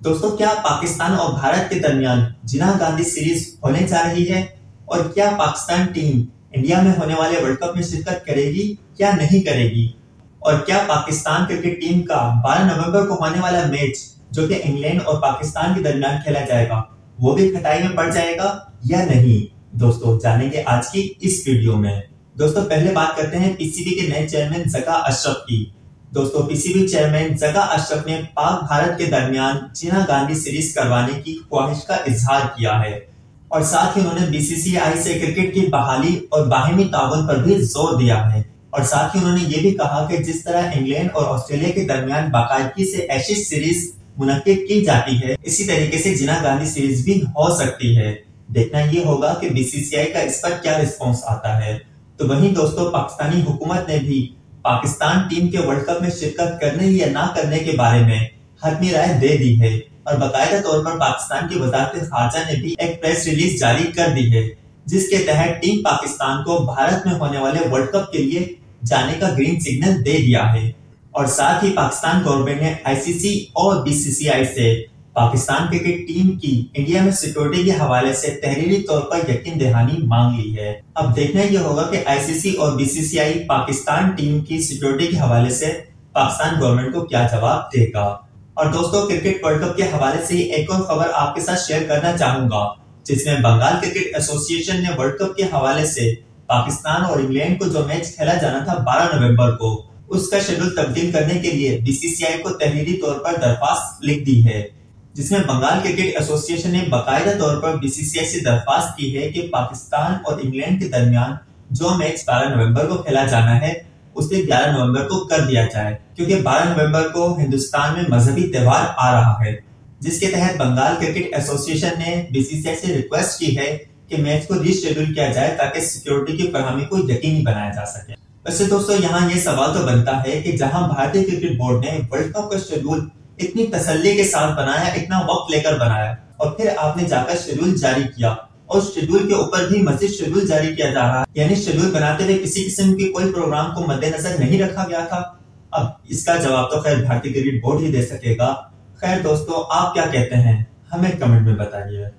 दोस्तों, क्या पाकिस्तान और भारत के दरमियान जिना गांधी सीरीज़ होने जा रही है? और क्या पाकिस्तान टीम इंडिया में होने वाले वर्ल्ड कप में शिरकत करेगी या नहीं करेगी? और क्या पाकिस्तान क्रिकेट टीम का 12 नवंबर को होने वाला मैच जो कि इंग्लैंड और पाकिस्तान के दरमियान खेला जाएगा, वो भी खटाई में पड़ जाएगा या नहीं? दोस्तों, जानेंगे आज की इस वीडियो में। दोस्तों, पहले बात करते हैं पीसीबी के नए चेयरमैन जका अशरफ की। दोस्तों, पीसीबी चेयरमैन जगा अशरफ ने पाक भारत के दरमियान चीना गांधी सीरीज़ करवाने की ख्वाहिश का इजहार किया है। और साथ ही उन्होंने बीसीसीआई से क्रिकेट की बहाली और बाहिमी ताउन पर भी ज़ोर दिया है। और साथ ही उन्होंने ये भी कहा कि जिस तरह इंग्लैंड और ऑस्ट्रेलिया के दरमियान बाकायदगी से एशिज सीरीज़ मुनद की जाती है, इसी तरीके से जिना गांधी सीरीज़ भी हो सकती है। देखना ये होगा कि बीसीसीआई का इस पर क्या रिस्पॉन्स आता है। तो वहीं दोस्तों, पाकिस्तानी हुकूमत ने भी पाकिस्तान टीम के वर्ल्ड कप में शिरकत करने या ना करने के बारे में हतमी राय दे दी है और बाकायदा तौर पर पाकिस्तान की वजारत खारजा ने भी एक प्रेस रिलीज़ जारी कर दी है, जिसके तहत टीम पाकिस्तान को भारत में होने वाले वर्ल्ड कप के लिए जाने का ग्रीन सिग्नल दे दिया है। और साथ ही पाकिस्तान गवर्नमेंट ने आईसीसी और बीसीसीआई से पाकिस्तान क्रिकेट टीम की इंडिया में सिक्योरिटी के हवाले से तहरीरी तौर पर यकीन दहानी मांग ली है। अब देखना यह होगा कि आईसीसी और बीसीसीआई पाकिस्तान टीम की सिक्योरिटी के हवाले से पाकिस्तान गवर्नमेंट को क्या जवाब देगा। और दोस्तों, क्रिकेट वर्ल्ड कप के हवाले से एक और खबर आपके साथ शेयर करना चाहूँगा, जिसमें बंगाल क्रिकेट एसोसिएशन ने वर्ल्ड कप के हवाले से पाकिस्तान और इंग्लैंड को जो मैच खेला जाना था 12 नवंबर को, उसका शेड्यूल तब्दील करने के लिए बीसीसीआई को तहरीरी तौर पर दरख्वास्त लिख दी है। जिसमें बंगाल क्रिकेट एसोसिएशन ने बाकायदा तौर पर बीसीसीआई से दरख्वास्त की है कि पाकिस्तान और इंग्लैंड के दरमियान जो मैच 12 नवंबर को खेला जाना है, उसे 11 नवंबर को कर दिया जाए, क्योंकि 12 नवंबर को हिंदुस्तान में मजहबी त्यौहार आ रहा है। जिसके तहत बंगाल क्रिकेट एसोसिएशन ने बीसीसीआई से रिक्वेस्ट की है कि मैच को रीशेड्यूल किया जाए ताकि सिक्योरिटी की फरहमी को यकीनी बनाया जा सके। वैसे दोस्तों, यहाँ ये सवाल तो बनता है कि जहाँ भारतीय क्रिकेट बोर्ड ने वर्ल्ड कप का शेड्यूल इतनी तसल्ली के साथ बनाया, इतना वक्त लेकर बनाया। और फिर आपने जाकर शेड्यूल जारी किया। और शेड्यूल के ऊपर भी मजीद शेड्यूल जारी किया जा रहा है। यानी शेड्यूल बनाते हुए किसी किस्म के कोई प्रोग्राम को मद्देनजर नहीं रखा गया था। अब इसका जवाब तो खैर भारतीय क्रिकेट बोर्ड ही दे सकेगा। खैर दोस्तों, आप क्या कहते हैं? हमें कमेंट में बताइए।